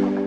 Okay.